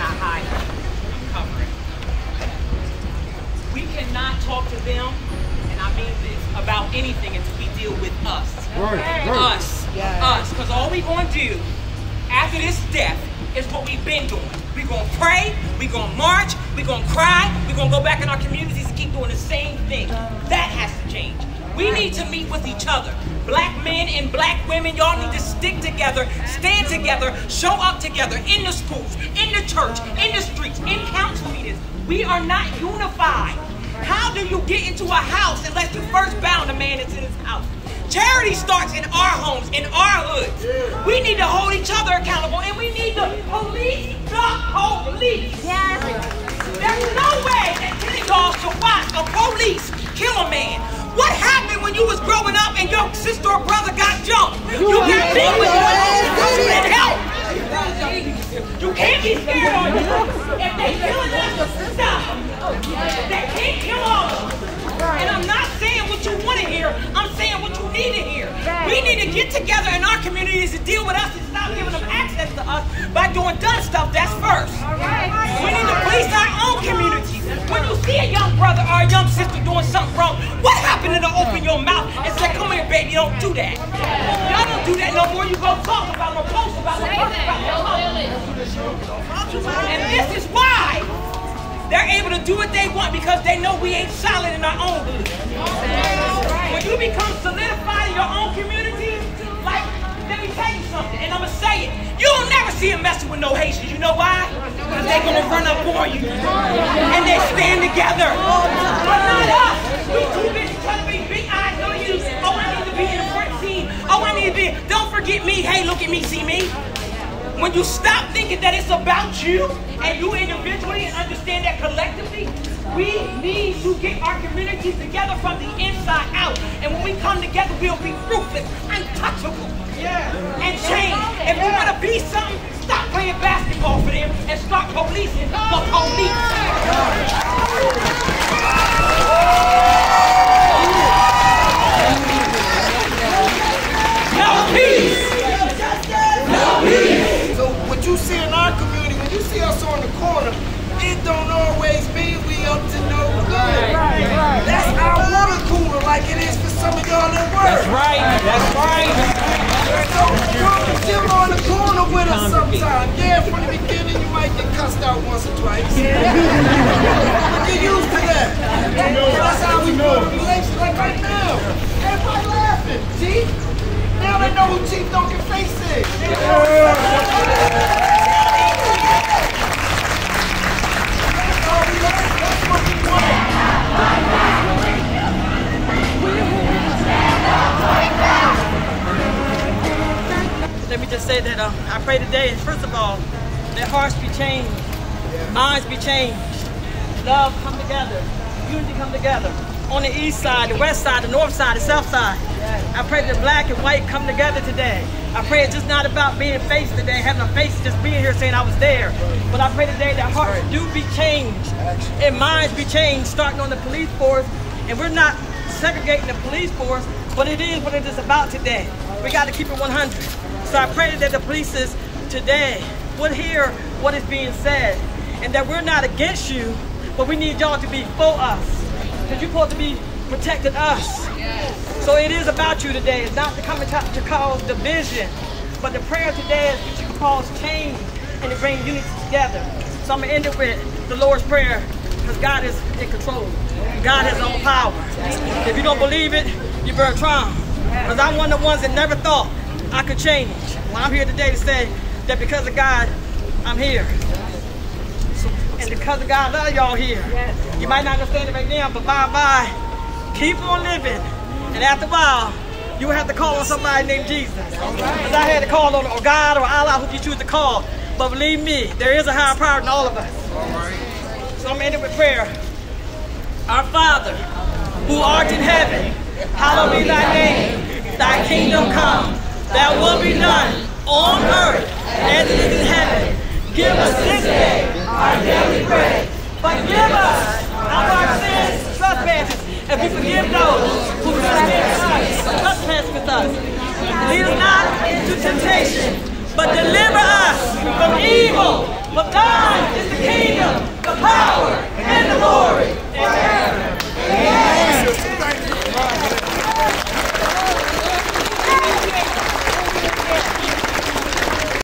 not We cannot talk to them, and I mean this, about anything until we deal with us. Right, right. Us. Yes. Us. Because all we going to do after this death is what we've been doing. We're going to pray, we're going to march, we're going to cry, we're going to go back in our communities and keep doing the same thing. Uh-huh. That has to change. We need to meet with each other. Black men and black women, y'all need to stick together, stand together, show up together in the schools, in the church, in the streets, in council meetings. We are not unified. How do you get into a house unless you first bound a man that's in his house? Charity starts in our homes, in our hoods. We need to hold each other accountable, and we need to police the police. Yes. There's no way that any dog should watch a police sister or brother got jumped? You got beat when you was you didn't help. You can't be scared on you. If they killing us, stop. They can't kill all of us. And I'm not saying what you want to hear. I'm saying what you need to hear. We need to get together in our communities to deal with us and stop giving them access to us by doing dumb stuff. That's first. We need to police our own communities. When you see a young brother or a young sister doing something don't do that. Y'all don't do that no more. You go talk about no post about no post about no And this is why they're able to do what they want because they know we ain't solid in our own hood. When you become solidified in your own community, like, let me tell you something, and I'm going to say it. You'll never see them messing with no Haitians. You know why? Because they're going to run up on you. And they stand together. But not us. You stop thinking that it's about you and you individually and understand that collectively, we need to get our communities together from the inside out. And when we come together, we'll be ruthless, untouchable, and change. If you want to be something, stop playing basketball for them and start policing the police. Get used to that. That's how we like right now. Everybody laughing. See? Now they know who Chief Duncan Face is. Let me just say that uh, I pray today, first of all, that hearts be changed, minds be changed, love come together, unity come together. On the east side, the west side, the north side, the south side. I pray that black and white come together today. I pray it's just not about being faced today, having a face, just being here saying I was there. But I pray today that hearts do be changed and minds be changed, starting on the police force. And we're not segregating the police force, but it is what it is about today. We got to keep it 100. So I pray that the police is today would hear what is being said and that we're not against you, but we need y'all to be for us. Because you're supposed to be protecting us. So it is about you today. It's not to come and to, to cause division, but the prayer today is that you cause change and to bring unity together. So I'm going to end it with the Lord's Prayer because God is in control. God has all power. If you don't believe it, you better try. Because I'm one of the ones that never thought I could change. Well, I'm here today to say that because of God, I'm here. And because of God, love y'all here. You might not understand it right now, but bye bye. Keep on living. And after a while, you will have to call on somebody named Jesus. Because I had to call on God or Allah, who you choose to call. But believe me, there is a higher power than all of us. So I'm ending with prayer. Our Father, who art in heaven, hallowed be thy name. Thy kingdom come. Thy will be done on earth as it is in heaven. Give us this day. Forgive us of our sins, trespasses, and we forgive those who trespass with us. Lead us not into temptation, but deliver us from evil. For thine